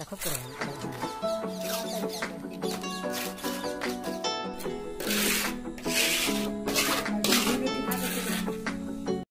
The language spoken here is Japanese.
ただコックロ